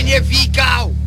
Plenifical!